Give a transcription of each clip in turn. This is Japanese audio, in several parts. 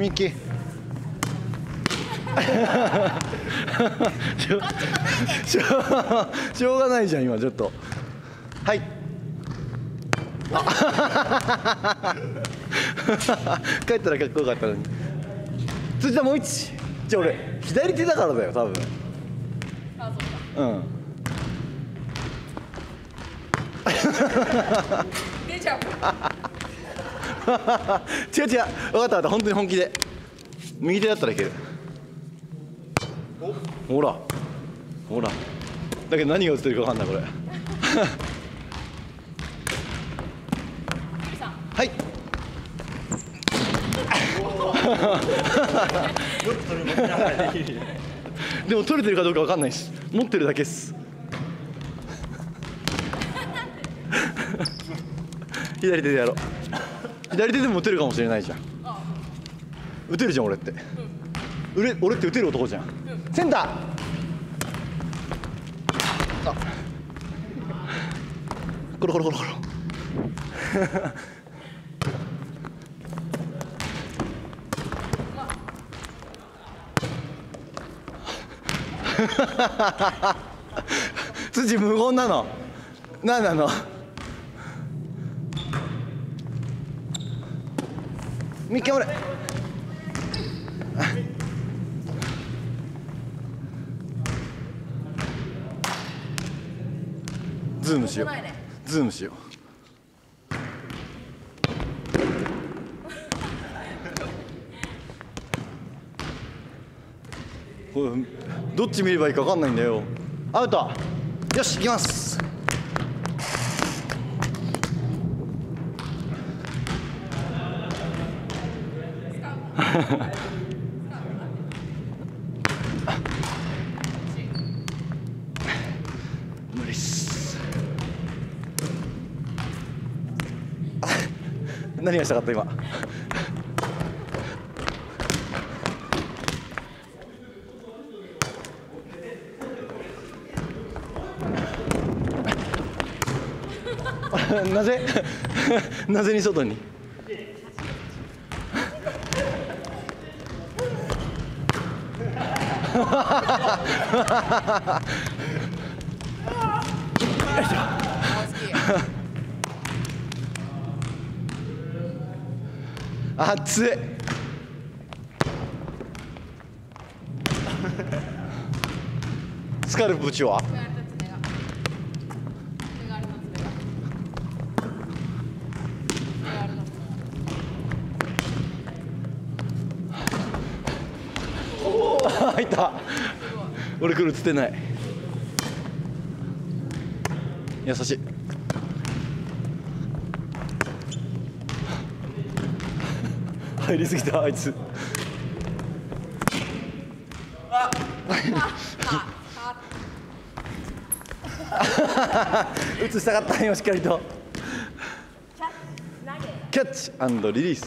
ミッキーしょうしょうしょうがないじゃん今ちょっと。はい。あ 帰ったらかっこよかったのに。辻田もう一。じゃあ俺左手だからだよ多分。あそうか。うん。出ちゃう 違う違う分かった分かった本当に本気で。右手だったらいける。ほら。ほら。だけど何が映ってるか分かんないこれ。はい。でも取れてるかどうか分かんないし持ってるだけっす。左手でやろう左手でも打てるかもしれないじゃん。打てるじゃん俺って、俺俺って打てる男じゃん、センター。あ。コロコロコロコロ。辻無言なの。何なの？ミッキー俺ズームしよう。ねズームしよう。これどっち見ればいいか分かんないんだよ。アウト。よし行きます。無理っす。何がしたかった今？なぜ？なぜに外にあ好き熱い。スカルプ部長は手があると爪が手があると爪が手があると入った。俺来るっつってない。優しい。入りすぎたあいつ。打つしたかったよしっかりと。キャッチ。リリース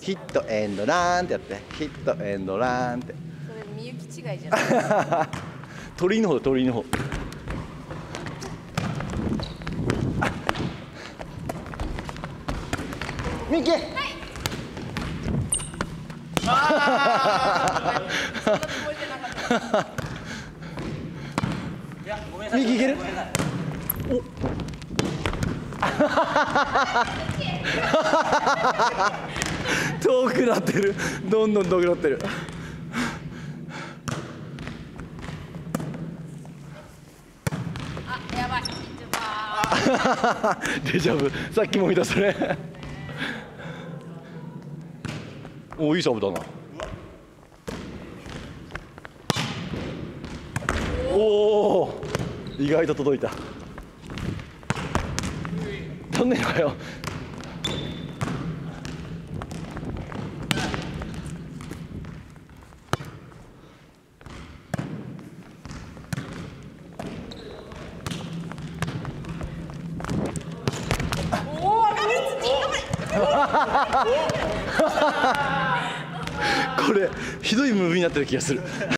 ヒットエンドランってやってヒットエンドランってそれみゆき違いじゃない。鳥居の方だ鳥居の方。ミキ覚えてなかった右いける？お。遠くなってる。どんどん遠くなってるあやばい行っちゃった デジャブ。さっきも見たそれ。おいいサーブだな。おお意外と届いた。飛んねえのかよおお頑張れ土頑張れこれひどいムービーになってる気がする。